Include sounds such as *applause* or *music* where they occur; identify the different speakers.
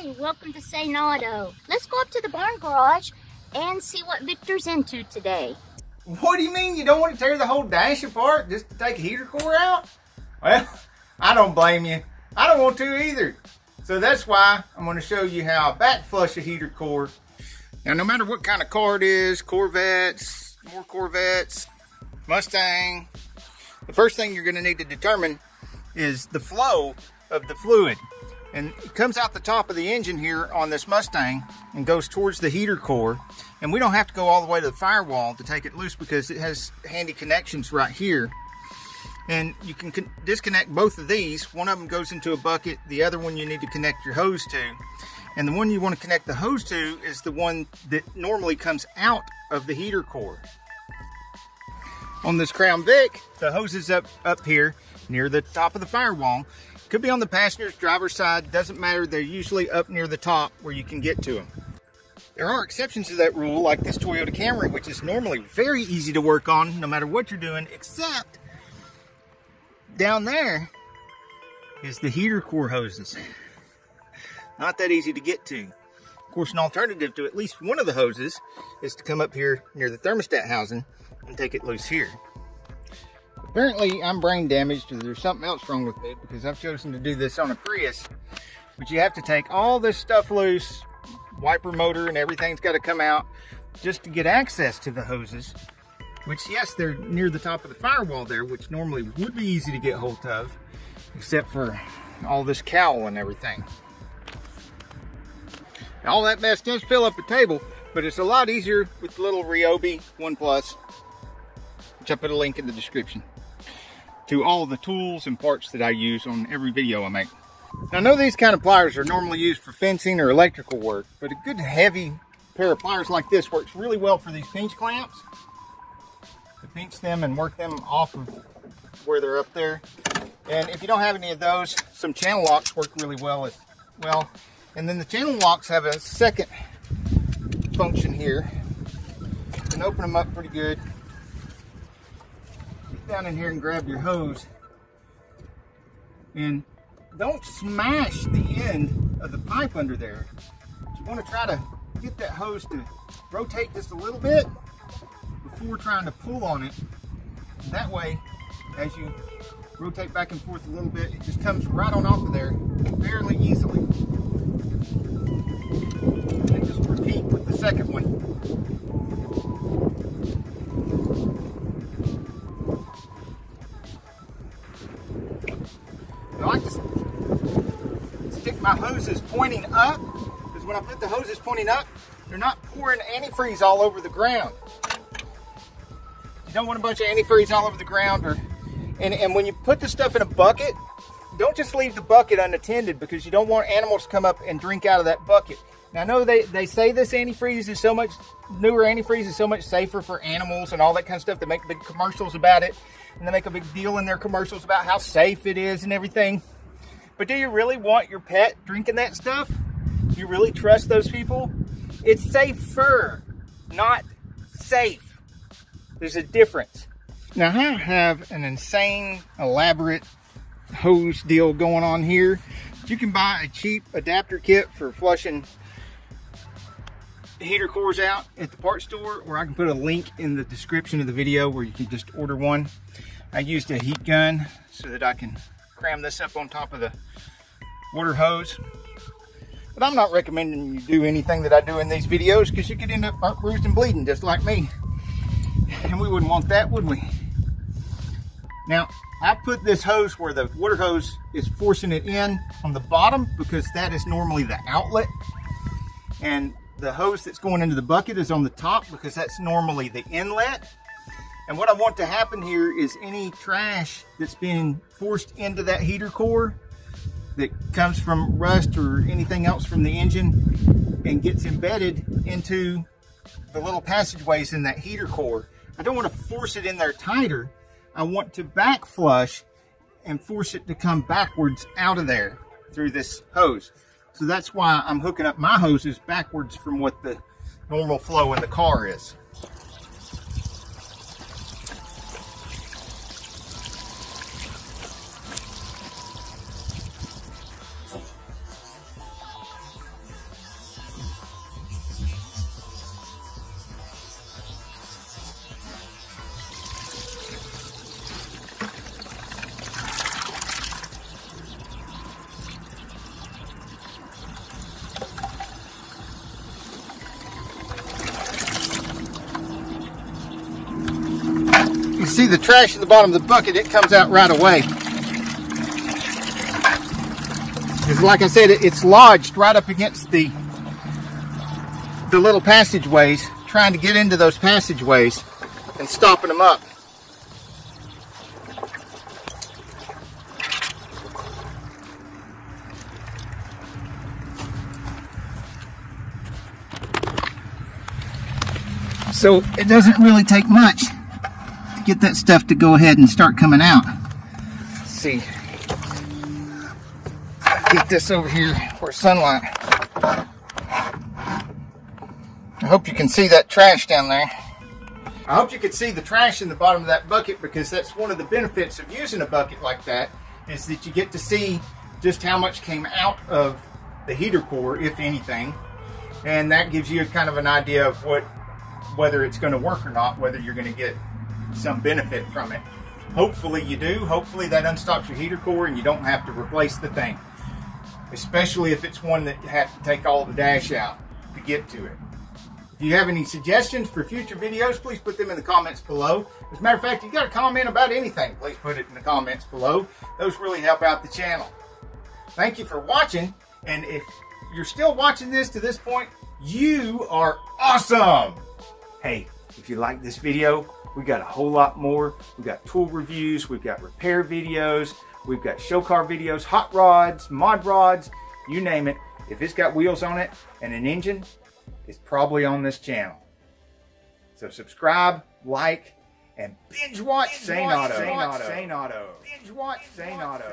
Speaker 1: Hey, welcome to Sane Auto. Let's go up to the barn garage and see what Victor's into today.
Speaker 2: What do you mean you don't want to tear the whole dash apart just to take a heater core out? Well, *laughs* I don't blame you. I don't want to either. So that's why I'm going to show you how I back flush a heater core. Now, no matter what kind of car it is, Corvettes, more Corvettes, Mustang, the first thing you're going to need to determine is the flow of the fluid. And it comes out the top of the engine here on this Mustang and goes towards the heater core. And we don't have to go all the way to the firewall to take it loose because it has handy connections right here. And you can disconnect both of these. One of them goes into a bucket. The other one you need to connect your hose to. And the one you want to connect the hose to is the one that normally comes out of the heater core. On this Crown Vic, the hose is up, up here near the top of the firewall. Could be on the passenger's driver's side, doesn't matter. They're usually up near the top where you can get to them. There are exceptions to that rule, like this Toyota Camry, which is normally very easy to work on no matter what you're doing, except down there is the heater core hoses. Not that easy to get to. Of course, an alternative to at least one of the hoses is to come up here near the thermostat housing and take it loose here. Apparently, I'm brain damaged or there's something else wrong with me because I've chosen to do this on a Prius. But you have to take all this stuff loose, wiper motor and everything's got to come out just to get access to the hoses. Which, yes, they're near the top of the firewall there, which normally would be easy to get hold of, except for all this cowl and everything. All that mess does fill up the table, but it's a lot easier with the little Ryobi One Plus, which I put a link in the description to all the tools and parts that I use on every video I make. Now, I know these kind of pliers are normally used for fencing or electrical work, but a good heavy pair of pliers like this works really well for these pinch clamps. To pinch them and work them off of where they're up there. And if you don't have any of those, some channel locks work really well as well. And then the channel locks have a second function here. You can open them up pretty good down in here and grab your hose and don't smash the end of the pipe under there. You want to try to get that hose to rotate just a little bit before trying to pull on it. That way, as you rotate back and forth a little bit, it just comes right on off of there fairly easily. And just repeat with the second one. Hoses pointing up, because when I put the hoses pointing up, they're not pouring antifreeze all over the ground. You don't want a bunch of antifreeze all over the ground. Or, and, and when you put the stuff in a bucket, don't just leave the bucket unattended because you don't want animals to come up and drink out of that bucket. Now I know they, they say this antifreeze is so much, newer antifreeze is so much safer for animals and all that kind of stuff. They make big commercials about it and they make a big deal in their commercials about how safe it is and everything. But do you really want your pet drinking that stuff? You really trust those people? It's safer, not safe. There's a difference. Now I have an insane, elaborate hose deal going on here. You can buy a cheap adapter kit for flushing heater cores out at the part store, or I can put a link in the description of the video where you can just order one. I used a heat gun so that I can cram this up on top of the water hose. But I'm not recommending you do anything that I do in these videos because you could end up bruised, and bleeding just like me. And we wouldn't want that, would we? Now, I put this hose where the water hose is forcing it in on the bottom because that is normally the outlet. And the hose that's going into the bucket is on the top because that's normally the inlet. And what I want to happen here is any trash that's being forced into that heater core that comes from rust or anything else from the engine and gets embedded into the little passageways in that heater core. I don't want to force it in there tighter. I want to back flush and force it to come backwards out of there through this hose. So that's why I'm hooking up my hoses backwards from what the normal flow in the car is. See the trash in the bottom of the bucket, it comes out right away. Because like I said, it's lodged right up against the the little passageways, trying to get into those passageways and stopping them up. So it doesn't really take much get that stuff to go ahead and start coming out. Let's see. Get this over here for sunlight. I hope you can see that trash down there. I hope you can see the trash in the bottom of that bucket because that's one of the benefits of using a bucket like that is that you get to see just how much came out of the heater core, if anything. And that gives you kind of an idea of what whether it's going to work or not, whether you're going to get some benefit from it. Hopefully you do. Hopefully that unstops your heater core and you don't have to replace the thing. Especially if it's one that you have to take all the dash out to get to it. If you have any suggestions for future videos, please put them in the comments below. As a matter of fact, you got a comment about anything, please put it in the comments below. Those really help out the channel. Thank you for watching. And if you're still watching this to this point, you are awesome. Hey, if you like this video, we got a whole lot more. We've got tool reviews, we've got repair videos, we've got show car videos, hot rods, mod rods, you name it. If it's got wheels on it and an engine, it's probably on this channel. So subscribe, like, and binge watch Sane Auto. Sane Auto. Binge watch Sane Auto.